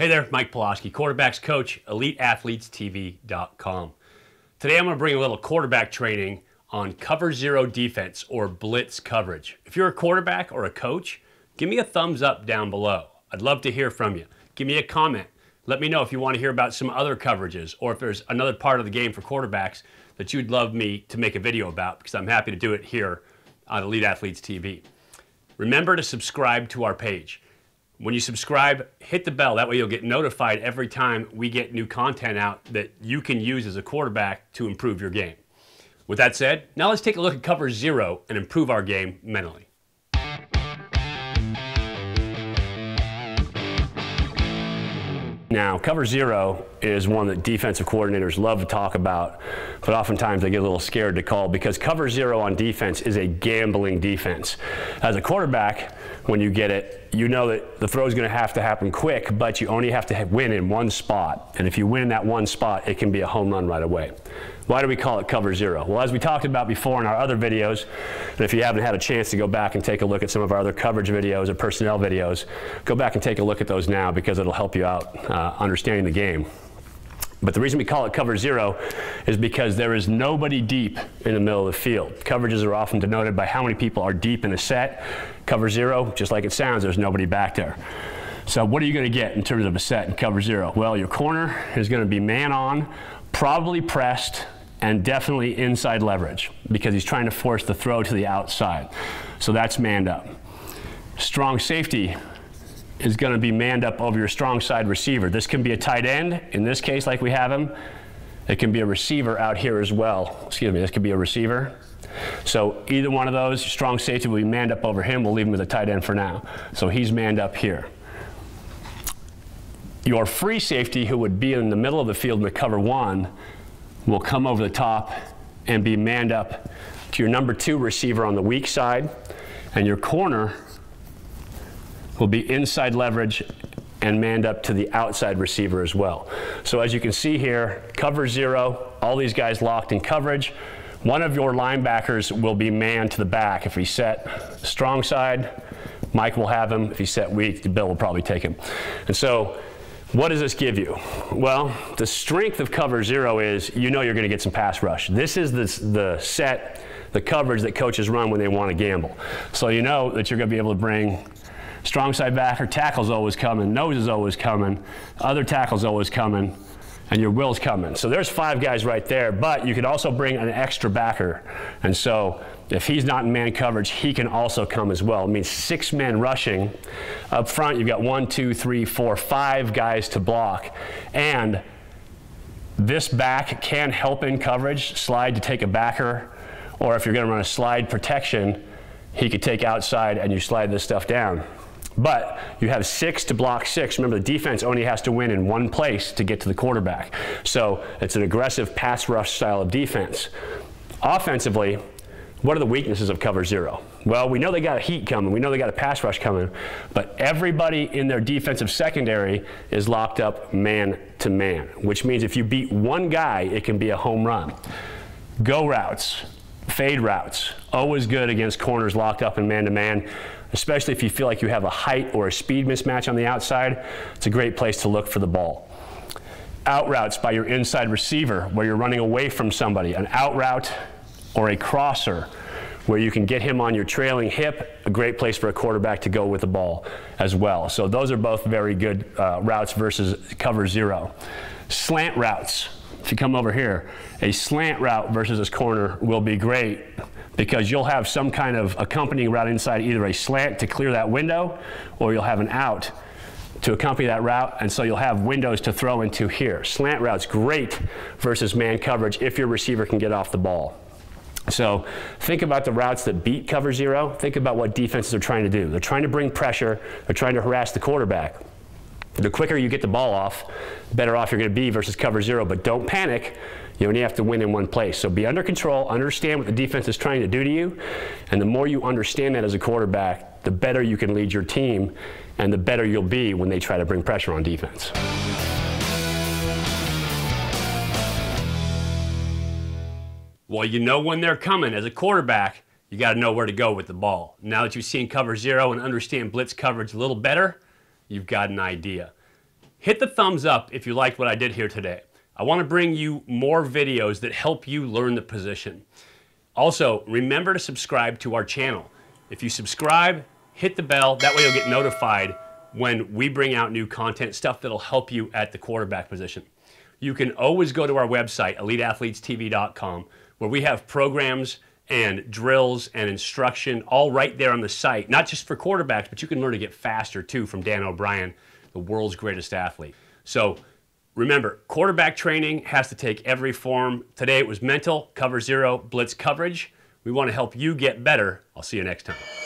Hey there, Mike Pawlawski, quarterbacks coach, eliteathletestv.com. Today I'm going to bring a little quarterback training on cover zero defense or blitz coverage. If you're a quarterback or a coach, give me a thumbs up down below. I'd love to hear from you. Give me a comment. Let me know if you want to hear about some other coverages or if there's another part of the game for quarterbacks that you'd love me to make a video about because I'm happy to do it here on Elite Athletes TV. Remember to subscribe to our page. When you subscribe, hit the bell. That way you'll get notified every time we get new content out that you can use as a quarterback to improve your game. With that said, now let's take a look at cover zero and improve our game mentally. Now, cover zero is one that defensive coordinators love to talk about, but oftentimes they get a little scared to call because cover zero on defense is a gambling defense. As a quarterback, when you get it, you know that the throw is going to have to happen quick, but you only have to win in one spot. And if you win that one spot, it can be a home run right away. Why do we call it cover zero? Well, as we talked about before in our other videos, and if you haven't had a chance to go back and take a look at some of our other coverage videos or personnel videos, go back and take a look at those now because it'll help you out uh, understanding the game. But the reason we call it cover zero is because there is nobody deep in the middle of the field. Coverages are often denoted by how many people are deep in a set. Cover zero, just like it sounds, there's nobody back there. So what are you going to get in terms of a set in cover zero? Well, your corner is going to be man on, probably pressed, and definitely inside leverage because he's trying to force the throw to the outside. So that's manned up. Strong safety is going to be manned up over your strong side receiver. This can be a tight end, in this case, like we have him. It can be a receiver out here as well. Excuse me, this could be a receiver. So either one of those, strong safety will be manned up over him. We'll leave him as a tight end for now. So he's manned up here. Your free safety, who would be in the middle of the field the cover one, will come over the top and be manned up to your number two receiver on the weak side. And your corner will be inside leverage and manned up to the outside receiver as well. So as you can see here, cover zero, all these guys locked in coverage. One of your linebackers will be manned to the back. If he's set strong side, Mike will have him. If he's set weak, Bill will probably take him. And so what does this give you? Well, the strength of cover zero is you know you're going to get some pass rush. This is the, the set, the coverage that coaches run when they want to gamble. So you know that you're going to be able to bring strong side backer, tackle's always coming, nose is always coming, other tackle's always coming, and your will's coming. So there's five guys right there, but you could also bring an extra backer. And so if he's not in man coverage, he can also come as well. It means six men rushing. Up front, you've got one, two, three, four, five guys to block. And this back can help in coverage, slide to take a backer, or if you're going to run a slide protection, he could take outside and you slide this stuff down. But you have six to block six. Remember, the defense only has to win in one place to get to the quarterback. So it's an aggressive pass rush style of defense. Offensively, what are the weaknesses of cover zero? Well, we know they got a heat coming. We know they got a pass rush coming. But everybody in their defensive secondary is locked up man to man, which means if you beat one guy, it can be a home run. Go routes, fade routes, always good against corners locked up in man to man especially if you feel like you have a height or a speed mismatch on the outside. It's a great place to look for the ball. Out routes by your inside receiver where you're running away from somebody, an out route or a crosser where you can get him on your trailing hip, a great place for a quarterback to go with the ball as well. So those are both very good uh, routes versus cover zero. Slant routes, if you come over here, a slant route versus this corner will be great because you'll have some kind of accompanying route inside either a slant to clear that window or you'll have an out to accompany that route, and so you'll have windows to throw into here. Slant route's great versus man coverage if your receiver can get off the ball. So think about the routes that beat cover zero. Think about what defenses are trying to do. They're trying to bring pressure. They're trying to harass the quarterback. The quicker you get the ball off, better off you're going to be versus cover zero. But don't panic. You only have to win in one place. So be under control, understand what the defense is trying to do to you, and the more you understand that as a quarterback, the better you can lead your team, and the better you'll be when they try to bring pressure on defense. Well, you know when they're coming as a quarterback, you got to know where to go with the ball. Now that you've seen cover zero and understand blitz coverage a little better, you've got an idea. hit the thumbs up if you liked what I did here today. I want to bring you more videos that help you learn the position. Also, remember to subscribe to our channel. If you subscribe, hit the bell, that way you'll get notified when we bring out new content, stuff that'll help you at the quarterback position. You can always go to our website, eliteathletestv.com, where we have programs and drills and instruction all right there on the site, not just for quarterbacks, but you can learn to get faster too from Dan O'Brien, the world's greatest athlete. So remember, quarterback training has to take every form. Today it was mental, cover zero, blitz coverage. We want to help you get better. I'll see you next time.